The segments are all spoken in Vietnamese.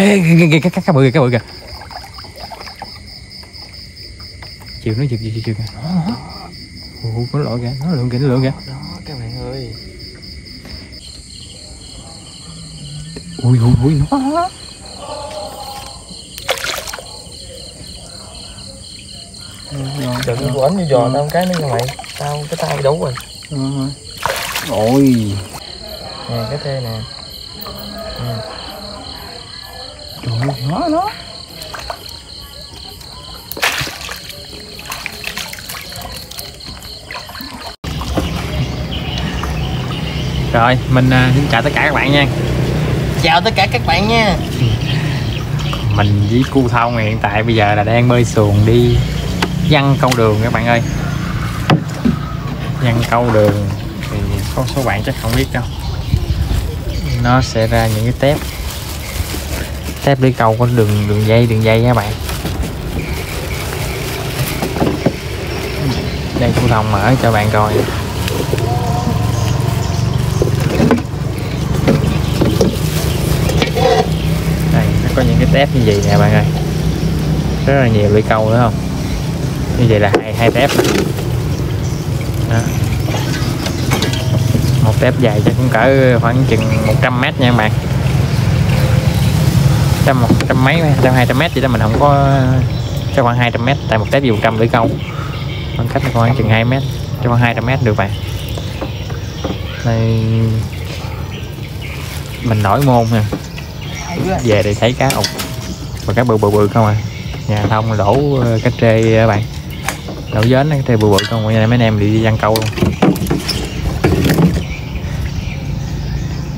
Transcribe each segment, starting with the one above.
ê kìa kìa kìa cá bự kìa cá bự kìa chiều nó giật giật giật kìa ồ có lỗi kìa nó lượn kìa nó lượn kìa đó các bạn ơi ui ui ui nó đừng có quấn như giò năm cái nữa nha mày tao cái tao bị đấu rồi ôi nè cái tê nè. Nó nó. Rồi mình à, xin chào tất cả các bạn nha. Chào tất cả các bạn nha. Mình với cu thông hiện tại bây giờ là đang bơi xuồng đi văn câu đường các bạn ơi. Văn câu đường thì có số bạn chắc không biết đâu. Nó sẽ ra những cái tép tép đi câu có đường đường dây đường dây các bạn. Đây cũng thông mở cho bạn coi. Đây, nó có những cái tép như vậy nè bạn ơi. Rất là nhiều lưỡi câu nữa không? Như vậy là hai hai tép. Đó. một tép dài chắc cũng cỡ khoảng chừng 100 mét nha bạn trăm một trăm mấy trăm hai trăm mét gì đó mình không có cho khoảng 200 mét tại một tép dùng trăm lưỡi câu. Khoảng cách là khoảng chừng 2 mét cho khoảng 200 mét được bạn. Đây. Mình nổi môn nè, về thì thấy cá ục và cá bự bự bự không à. Nhà thông đổ ờ, cá trê ờ, bạn. Đổ dến cá trê bự bự không à. mấy anh em đi văn câu luôn.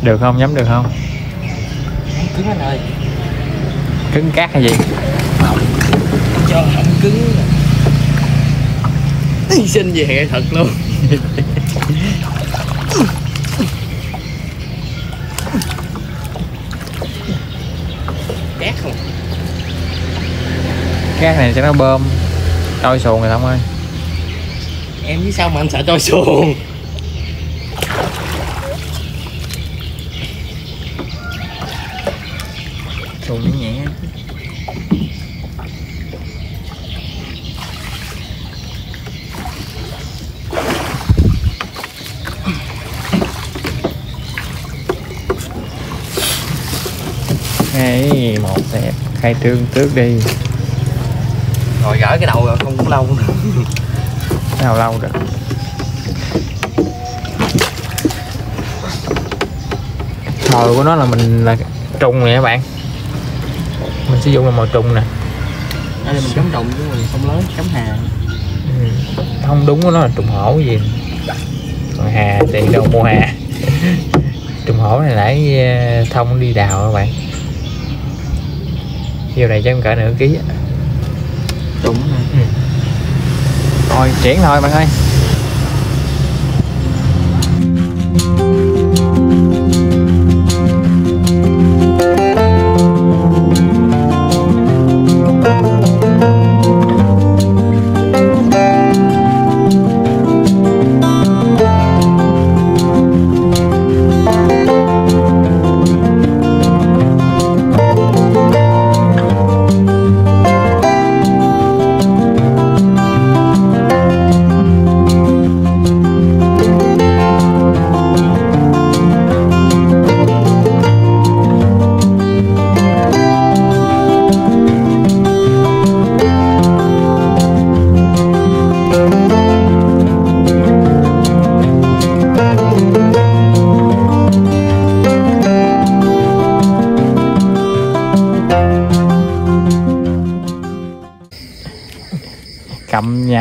Được không? Nhắm được không? Cứng anh ơi cứng cát hay gì? Cho hỏng cứng hy sinh về thuật luôn. Cát không? Cát này cho nó bơm. Trôi xuồng rồi thông ơi. Em biết sao mà anh sợ trôi xuồng khai trương trước đi. Rồi gỡ cái đầu rồi không cũng lâu nữa. Nào lâu được mồi của nó là mình là trùng nè các bạn. Mình sử dụng là mồi trùng nè. Đây là mình cắm trồng chứ mình không lớn cắm hà. Ừ. không đúng của nó là trùng hổ gì. Còn hà thì đâu mua hà. Trùng hổ này nãy ờ, thông đi đào các bạn chiều này chắc cỡ nửa ký á. trùng thôi chuyển thôi bạn ơi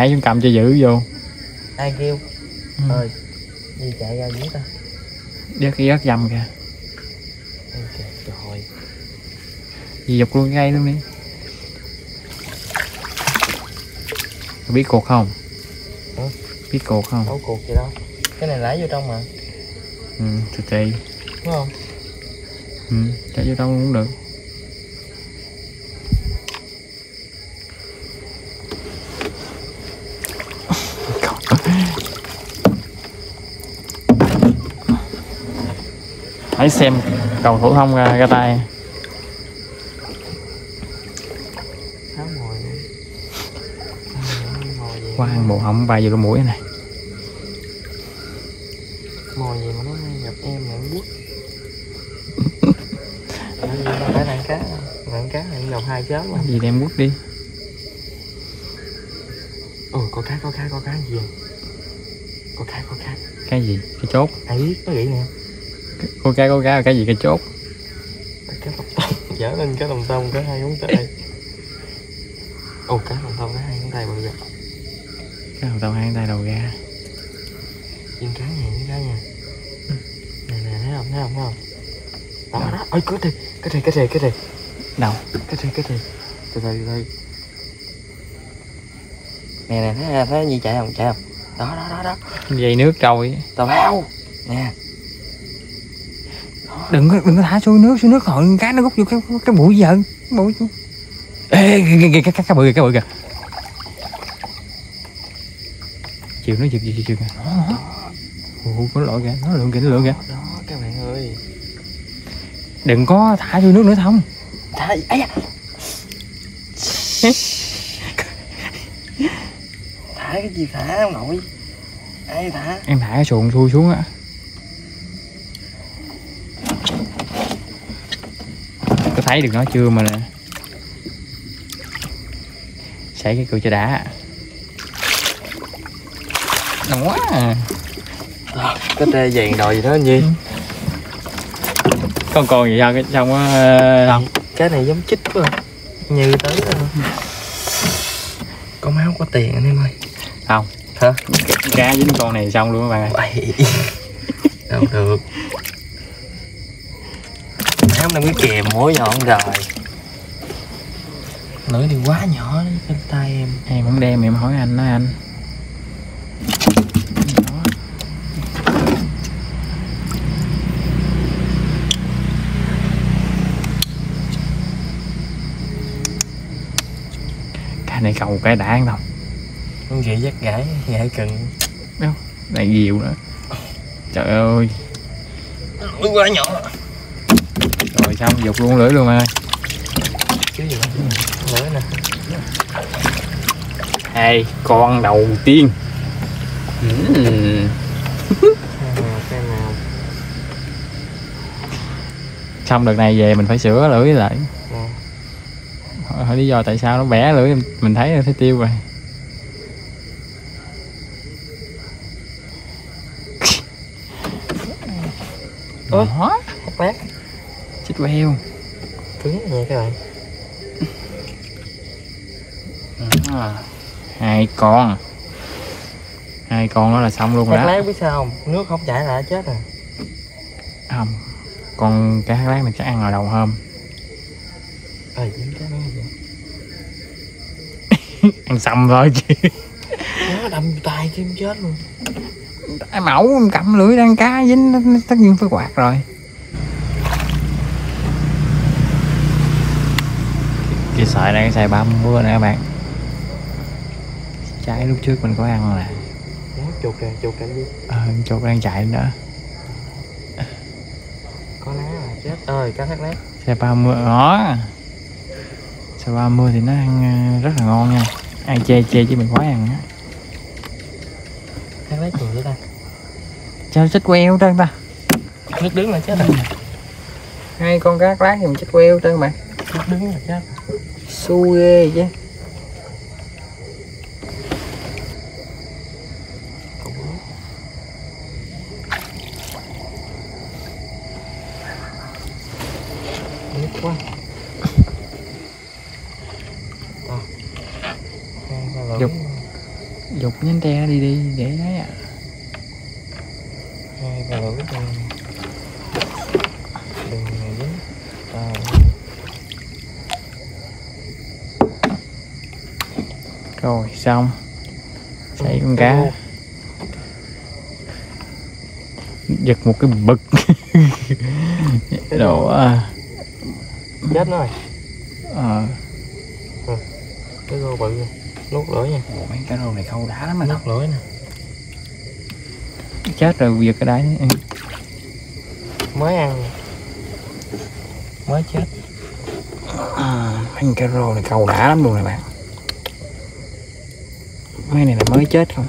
nhảy xuống cầm cho giữ vô. Ai kêu? Ừ. thôi đi chạy ra dưới ta đứt cái ớt dầm kìa. Ôi trời Gì dọc luôn ngay luôn đi. Biết cột không? Hả? biết cột không? Đâu cuộc gì đâu. Cái này lái vô trong mà. Ừ từ từ đúng không? Ừ cho vô trong cũng được hãy xem cầu thủ thông ra, ra tay khoan bộ hỏng bay vô cái mũi này mồi gì mà nó gặp em mà là quất phải nạn cá nạn cá này gặp hai chớp mà gì đem quất đi ôi có cá có cá có cá gì có cá có cá cái gì cái chốt ai biết nó vậy nè cô cá cô cá cái gì cái chốt? Cá lồng tông dở lên cá lồng tông có hai ngón tay. Ồ cá lồng tông có hai ngón tay bự kìa. Cái đầu tàu hai tay đầu ra. Viên cá nha viên cá nha nè nè thấy không thấy không thấy không? Đó đó. Ôi có thề cái thề cái thề cái thề đâu? Cái thề cái thề từ từ từ từ. Nè nè thấy thấy gì chạy không? Chạy không? Đó đó đó đó. Dây nước trôi. Tàu bao nè đừng có đừng có thả xuống nước xuống nước hồi cá nó rút vô cái cái bụi giờ cái bụi ê kìa, cái cái bụi kìa, cái bụi kìa. Chiều nó giật giật giật giật kìa. Ồ, có lỗi kìa nó lượng kìa nó lượng kìa. Đó các bạn ơi đừng có thả xuống nước nữa thông. Thả ấy da. Thả cái gì thả ông nội? Ai thả? Em thả cái xuồng xuôi xuống á thấy được nó chưa mà nè xảy cái cười cho đã nóng quá à. cái tre vàng đòi gì đó anh Nhi. Con còn gì sao cái xong á ờ, không cái này giống chích quá. Như tới có máu có tiền anh em ơi. Không. Hả? Cá dính con này xong luôn các bạn ơi. Đâu được đang cái kèm mối nhọn rồi lưỡi thì quá nhỏ đấy trên tay em. Em không đem em hỏi anh đó anh. Cái này cầu cái đã ăn đâu con ghệ dắt gãi gãi cần. Này nhiều nữa. Trời ơi. Lưỡi quá nhỏ. rồi xong dục luôn lưỡi luôn đó lưỡi nè. Hai con đầu tiên. Nào xong đợt này về mình phải sửa lưỡi lại. Hỏi, hỏi lý do tại sao nó bẻ lưỡi mình thấy thấy tiêu rồi. Ủa? Queo cứng nha các bạn À, hai con. Hai con đó là xong luôn rồi đó. lát biết sao không? Nước không chảy là chết rồi. Không con cá hát lát mình chắc ăn vào đầu hôm. Dính cái nó vậy. Ăn xong thôi chứ. Nó đâm tay chứ chết luôn. Ai mẫu em cầm lưỡi đang cá dính nó tất nhiên phải quạt rồi cái sợi này cái sợi ba mươi nè các bạn. Trái lúc trước mình có ăn là nó chuột kìa chuột kìa đi ờ chột đang chạy nữa. Có lá là chết ơi cá thác lát. Xe 30 đó xe 30 thì nó ăn ờ, rất là ngon nha. Ai chê chê chứ mình khoái ăn á. Thác lát gì vậy ta. Cho chết queo trơn ta? Nước đứng là chết rồi. Hai con cá lát thì mình chết queo trơn bạn đứng là chết xui ghê chứ nước quá à. hai ba lưỡi Dục. dục nhánh tre đi đi để đấy à hai ba lưỡi đừng đừng này dính à, rồi xong xảy con cá giật một cái bực. Đồ à, chết rồi. Ờ. Cái rô bự rồi nuốt lưỡi nha. Ủa, mấy cái rô này khâu đá lắm mà. Nuốt lưỡi nè. Chết rồi giật cái đáy ừ. mới ăn. Mới chết. À, mấy cái rô này khâu đá lắm luôn nè bạn. Mấy này là mới chết không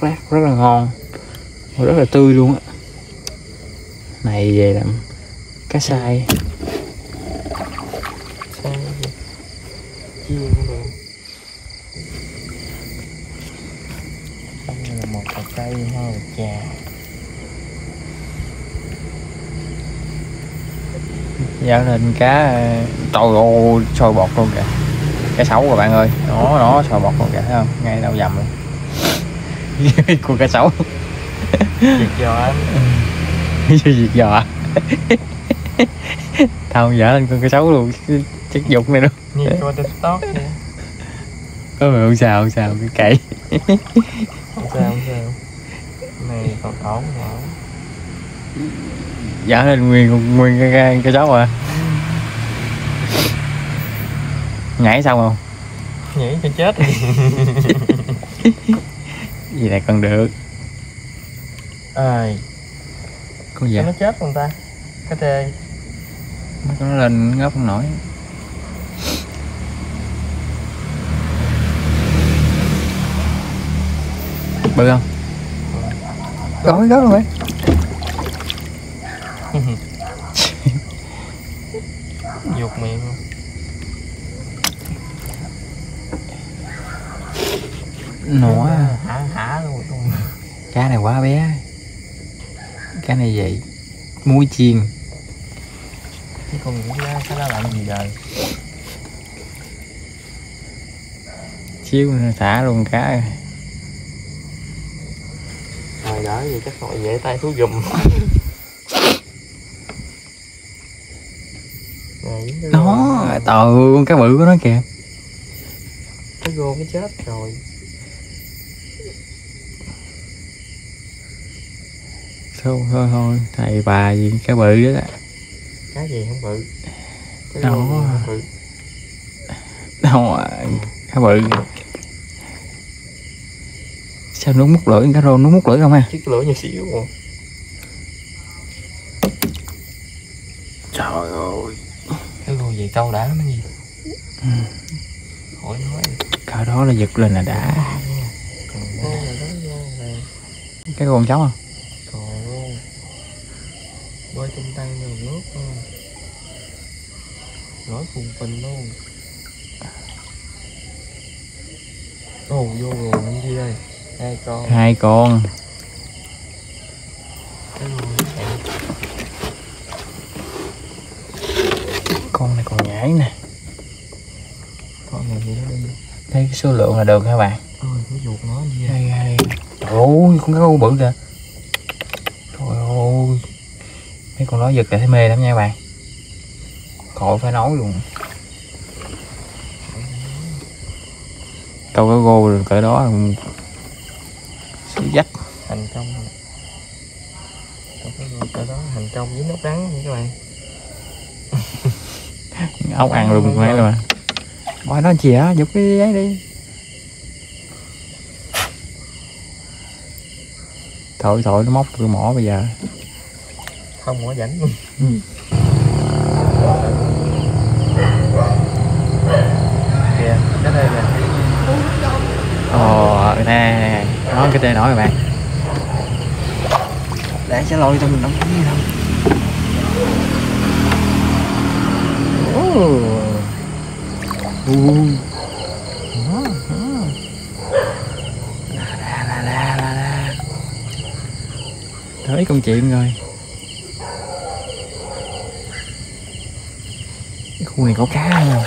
cá lát rất là ngon. Rất là tươi luôn á. Này về làm cá sai. Cây là trà. Dạo lên cá trời ơi sôi bọt luôn kìa. Cá sấu rồi bạn ơi. Nó nó sôi bọt luôn kìa thấy không? Ngay đầu dầm luôn con cá sấu Việc giò anh. Việc giò à? tao dở lên con cá sấu luôn. Chắc dục này luôn. Nhìn trên stock vậy Ôi, không sao không sao cứ cậy. Không sao không sao. Này còn ổn mà dở lên nguyên nguyên cái cái, cái sấu à. Nhảy xong không? Nhảy cho chết gì này còn được? Ai? Con gì à? nó chết con ta? Cá trê nó lên ngớp không nổi. Bự không? Gói gói luôn ấy Dục miệng. Nổ Hả luôn cá này quá bé. Cá này vậy. Muối chiên. Chứ con nghĩ ra cái đó làm gì đời. Xíu thả luôn cá rồi. Đó vậy chắc nội dễ tay thú cái nó tờ con cá bự của nó kìa. Cái gô mới chết rồi thôi thôi thôi. Thầy bà gì cá bự đó Cá gì không bự? Cái Đó. không bự? Đâu cá bự sao nó mút lưỡi cá rô nó mút lưỡi không ha Chiếc lửa nhỏ xíu mà trời ơi. Cái gô gì câu đã lắm gì? Ừ. Khỏi nói cỡ đó là giật lên là đã. Còn đây là đó vô này cái con cháu không Bơi trong tay vào nước luôn Nổi phùng phình luôn Ồ vô rồi anh gì đây. Hai con. Hai con. Rồi con này còn nhảy nè. Con này gì đó đi. Thấy cái số lượng là được hả bạn? Ôi cái ruột nó gì đây đây trời ơi con cá bự kìa trời ơi mấy con đó giật lại thấy mê lắm nha bạn. Khỏi phải nói luôn. Câu cá gô rồi cỡ đó. Sẽ dắt Thành công. Rồi cái ruột ở đó. Thành công với nốt đắng nha các bạn. Ốc ăn luôn mấy luôn à bỏ nó chị á giục cái giấy đi. Thôi thôi nó móc tôi mỏ bây giờ Không có rảnh luôn Ừ. Kìa cái đây nè ồ nè nè nói cái tên nói rồi bạn để cho lôi cho mình đóng cái gì đâu Ồ. U. Đó, đó. La, la, la, la, la. tới con chuyện rồi cái khu này có cá không?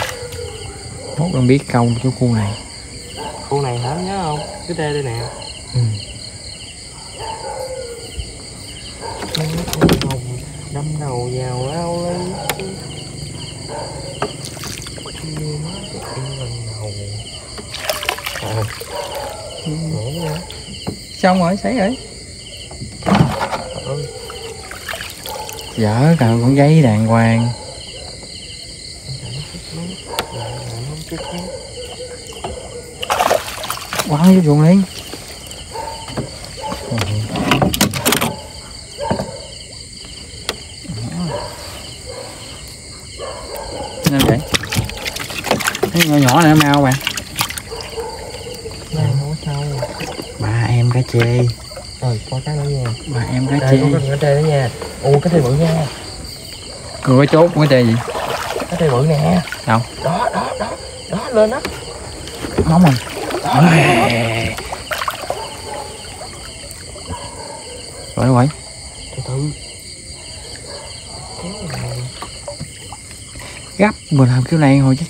Mốt đang biết câu chỗ khu này. Khu này hả nhớ không? Cái đê đây nè. Ừ. Đâm đầu vào ao cái Nhảy nữa xong rồi sấy rồi. Ơi dở cào con giấy đàng hoàng quăng vô chuồng đi nên vậy Cái nhỏ nhỏ này mau bạn. Có ba em cá chê. Rồi, coi cái nữa nha. Ba em cá chê. có cái trê đó nha. Ồ, cái trê bự nha. Có chốt có chê gì? Cái trê bự nè. Đâu? Đó, đó, đó. Đó, lên đó. Móng rồi rồi rồi Từ từ gấp mà làm kiểu này hồi chứ.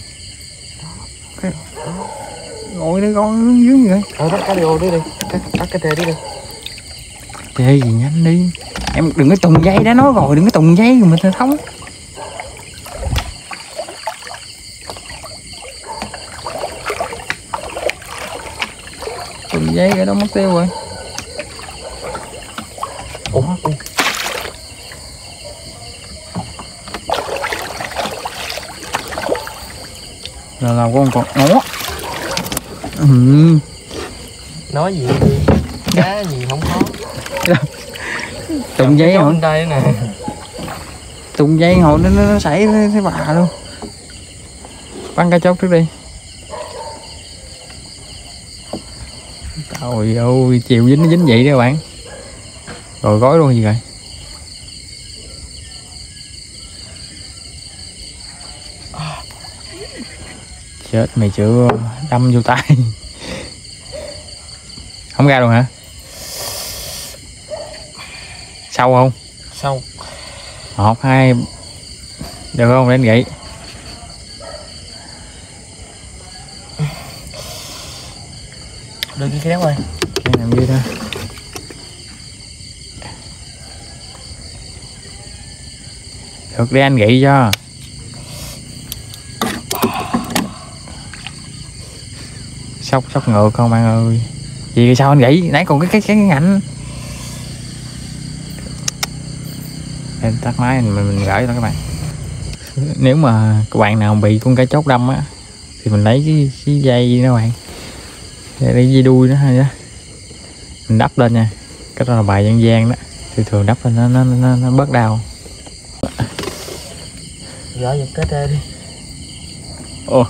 Cái- ngồi đây con dưới vậy. Ờ, bắt cá đi ô đi. Đi Bắt cái trê đi đi. Chê gì nhanh đi. Em đừng có tùng dây đã nói rồi đừng có tùng dây mà thơ thống tùng dây cái đó mất tiêu rồi. Ủa, ủa. Là làm con con ó ừ. Nói gì? Đi Cá gì không khó tùng dây Cái hồi bên đây nè. Tùng dây hồi nó nó, nó xảy thấy bà luôn. Bắn cá chốt trước đi trời ơi chiều dính nó dính vậy đó bạn. Rồi gói luôn gì rồi? Chết mày chưa đâm vô tay. Không ra luôn hả? Sâu không? Sao một hai được không? Đến gậy Đưa cái kéo ơi. Cái làm gì thôi được đi anh gậy cho. Sóc sóc ngược không bạn ơi. Vì sao anh gãy nãy còn cái cái cái ngạnh em tắt máy mình mình gửi cho các bạn. Nếu mà các bạn nào bị con cá chốt đâm á thì mình lấy cái, cái dây đó bạn lấy dây đuôi đó hay đó mình đắp lên nha. Cái đó là bài dân gian đó. Thường thường đắp lên nó nó nó, nó bớt đau. Gỡ giật cái trê đi. Ôi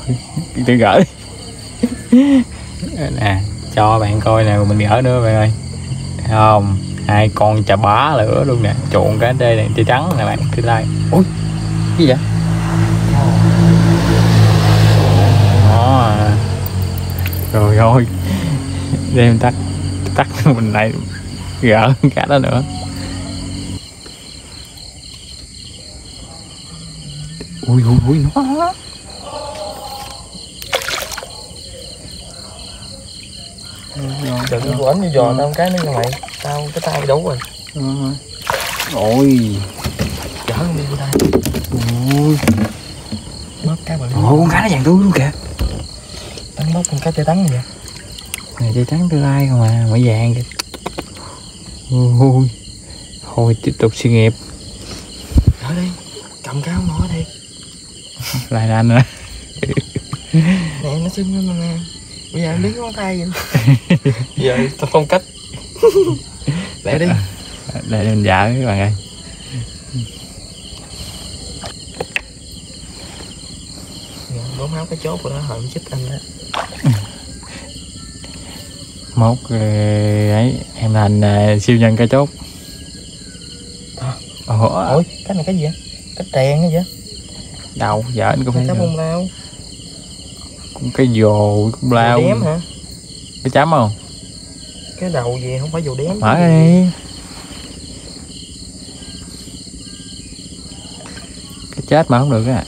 tự gỡ. Nè cho bạn coi nè mình gỡ nữa bạn ơi. Thấy không? Hai con chà bá lửa luôn nè. Trộn cái đây này tia trắng nè bạn thứ lai ui cái gì vậy? Đó. Rồi rồi đem tắt. Tắt mình lại gỡ cả đó nữa. Ui ui ui nó. Đừng ảnh như giò tao cái nữa mày. Tao cái tao đủ rồi. Ôi. Chở con đi vô đây. Ôi. Bớt cá bự ôi con cá nó vàng túi luôn kìa. Tao bớt con cá tê tắn vậy này dây trắng tương lai không à mới vàng kìa. Ôi thôi tiếp tục sự nghiệp. Đỡ đi Cầm cá không nổi đi. Lại là anh nữa Nè nó xinh lắm nè. Bây giờ biết ngón tay vậy. Giờ tao phong cách. Để đi. Để mình vợ các bạn ơi. Bố máu cái chốt của nó hận chích anh đó mốt ờ, ấy em thành ờ, siêu nhân ca chốt. À. ủa Ôi cái này cái gì vậy? Cái trèn cái gì vậy? Đâu vợ anh cũng Cái phải cá bông lao cũng cái dồ cũng lao Đếm hả? Cái chấm không? Cái đầu gì? Không phải dù đếm mở ra đi cái chết mà không được á.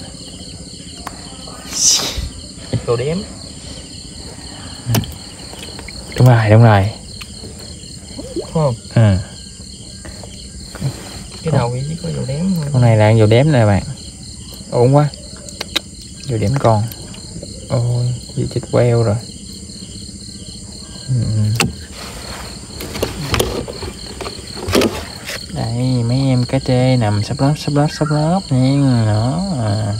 Đồ đếm đúng rồi đúng rồi. Đúng không? Ừ. Cái đầu gì chỉ có đồ đếm thôi. Con này là dồ đếm nè bạn. Ổn quá. Dồ đếm con. Ôi gì chết queo rồi. Ừ. đây mấy em cá trê nằm sắp lớp sắp lớp sắp lớp. Nha đó. À.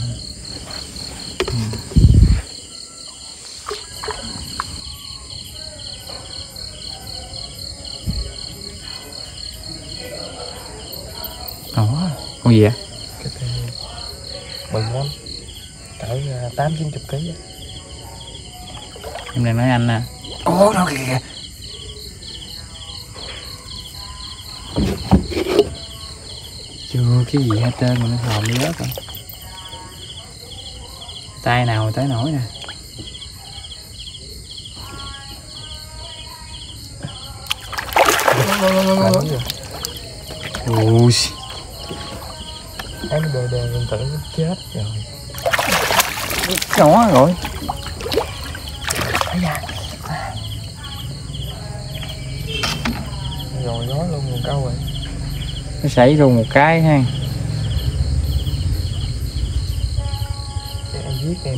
gì vậy? Cái tê Bự lắm. Cỡ à, tám chín chục ký á. em đang nói anh nè ô đâu kìa kìa chưa cái gì hết trơn mà nó hòm đi rớt rồi tay nào mà tới nổi nè ui em đờ đờ mình tưởng nó chết rồi nhỏ rồi. Rồi nói luôn một câu rồi nó xảy luôn một cái ha. Em giết em.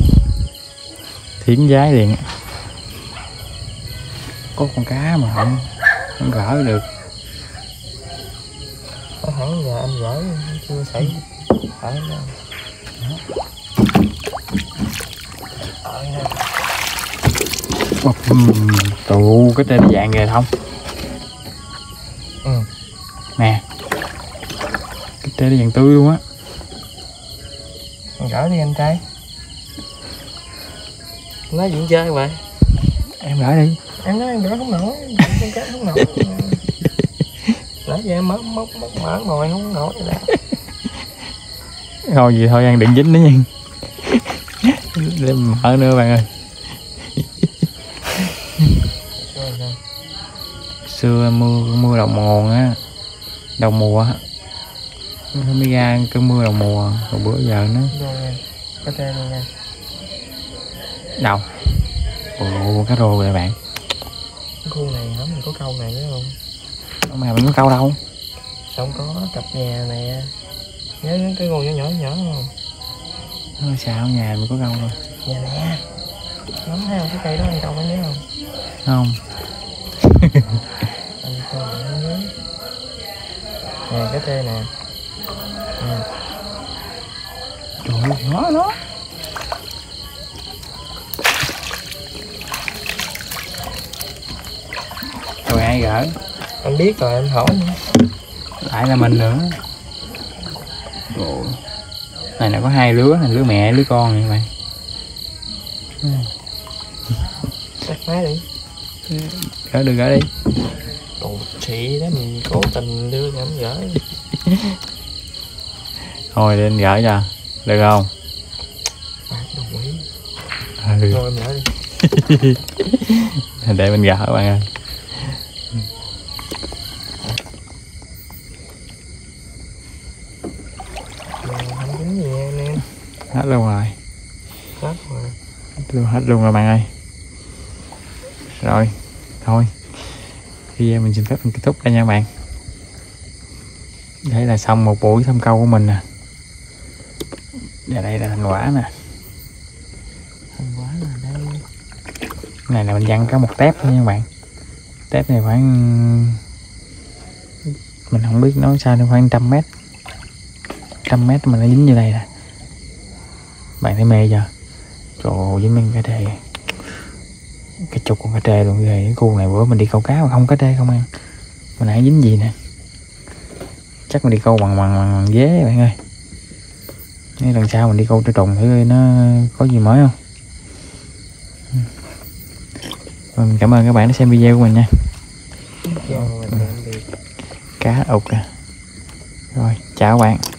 Thiến giái liền. Có con cá mà không không gỡ được. Có hẳn giờ anh gửi chưa xảy Ở nè. Ừm, tụ cái tên dạng kìa không? Ừ. nè. Cái tên dạng tươi luôn á. Gửi đi anh trai. Nói chuyện chơi vậy. Em gửi đi. Em nói em gửi không nổi em không nổi. Nãy giờ em mất móc móc mở ngồi không nổi rồi đó thôi gì thôi ăn đừng dính nữa nha. Để mở nữa bạn ơi. Xưa mưa mưa đầu mùa á đầu mùa á. Nó mới ra cơn mưa đầu mùa rồi bữa giờ nó. Rồi nha có tên luôn nha đầu ồ cá rô rồi bạn? Khu này hả mình có câu này nữa không? Mà mình có câu đâu? Không có cặp nhà nè nhớ nhớ cái ngôi nhỏ nhỏ nhỏ không? Nó sao nhà mình có câu đâu nhà nè nắm thấy không cái cây đó anh câu có nhớ không? Không. Anh câu anh nhớ nè cái tê nè. Ừ. trời ơi nó nó. Rồi ai gỡ anh biết rồi anh hỏi nữa. lại là mình nữa Ồ. này là có hai lứa này lứa mẹ lứa con này mày. Tắt máy đi. Gỡ được gỡ đi. Đồ chị đó mình cố tình đưa anh gửi thôi để anh gỡ cho. Được không? À, ừ. em gửi đi. Để mình gỡ bạn ơi hết luôn rồi. Hết rồi. Luôn hết luôn rồi bạn ơi. Rồi thôi. Video mình xin phép mình kết thúc đây nha bạn. Đây là xong một buổi thăm câu của mình nè. Và đây là thành quả nè. Thành quả là đây. Cái này là mình dặn có một tép thôi nha bạn. Tép này khoảng mình không biết nói sao nữa khoảng trăm mét. Trăm mét mà nó dính như đây nè bạn thấy mê chưa? Trời ơi dính mình cái đề cái chục con cá trê luôn ghê cái cu này bữa mình đi câu cá mà không cá trê không ăn mà nãy dính gì nè? Chắc mình đi câu bằng bằng, bằng, bằng dế bạn ơi. Nếu lần sau mình đi câu cho trùng thử nó có gì mới không? Mình cảm ơn các bạn đã xem video của mình nha. Cá ục nè. Rồi chào các bạn